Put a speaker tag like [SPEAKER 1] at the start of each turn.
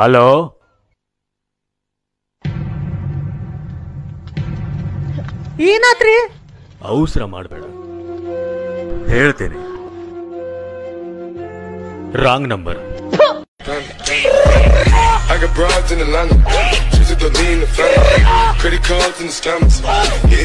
[SPEAKER 1] hello
[SPEAKER 2] ईनात्री
[SPEAKER 1] अवसर मारबेड ಹೇಳ್ತೇನೆ wrong number
[SPEAKER 3] hug a browse in the lung it is a bean friend pretty calls and stamps